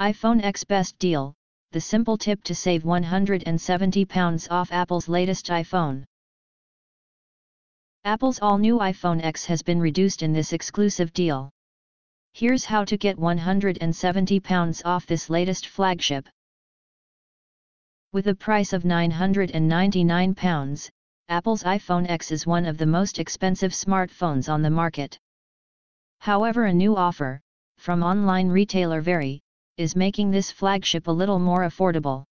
iPhone X Best Deal, the simple tip to save £170 off Apple's latest iPhone. Apple's all-new iPhone X has been reduced in this exclusive deal. Here's how to get £170 off this latest flagship. With a price of £999, Apple's iPhone X is one of the most expensive smartphones on the market. However a new offer, from online retailer Very, is making this flagship a little more affordable.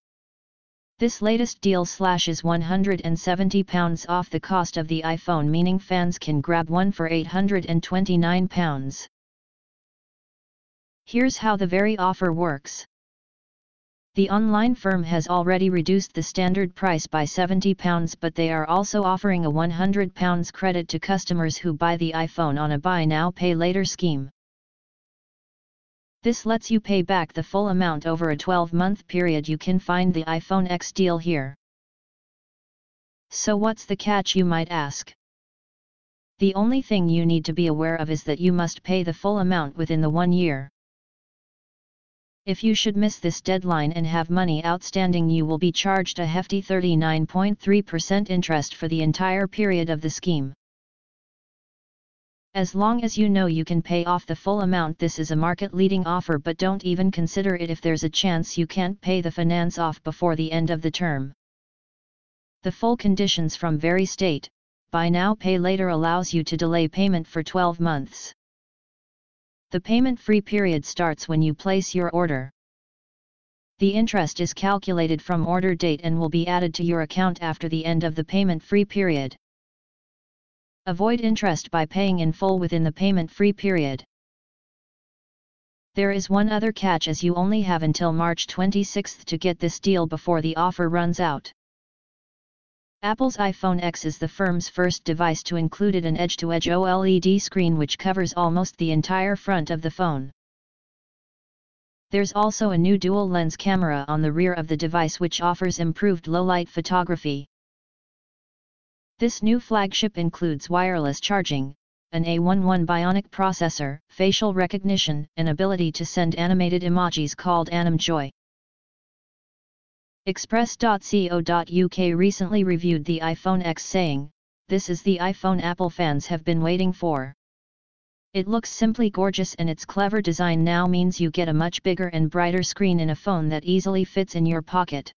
This latest deal slashes £170 off the cost of the iPhone meaning fans can grab one for £829. Here's how the very offer works. The online firm has already reduced the standard price by £70 but they are also offering a £100 credit to customers who buy the iPhone on a buy now pay later scheme. This lets you pay back the full amount over a 12-month period you can find the iPhone X deal here. So what's the catch you might ask? The only thing you need to be aware of is that you must pay the full amount within the one year. If you should miss this deadline and have money outstanding you will be charged a hefty 39.3% interest for the entire period of the scheme. As long as you know you can pay off the full amount this is a market-leading offer but don't even consider it if there's a chance you can't pay the finance off before the end of the term. The full conditions from very state, buy now pay later allows you to delay payment for 12 months. The payment-free period starts when you place your order. The interest is calculated from order date and will be added to your account after the end of the payment-free period. Avoid interest by paying in full within the payment-free period. There is one other catch as you only have until March 26 to get this deal before the offer runs out. Apple's iPhone X is the firm's first device to include an edge-to-edge -edge OLED screen which covers almost the entire front of the phone. There's also a new dual-lens camera on the rear of the device which offers improved low-light photography. This new flagship includes wireless charging, an A11 Bionic processor, facial recognition, and ability to send animated emojis called Animoji. Express.co.uk recently reviewed the iPhone X saying, This is the iPhone Apple fans have been waiting for. It looks simply gorgeous and its clever design now means you get a much bigger and brighter screen in a phone that easily fits in your pocket.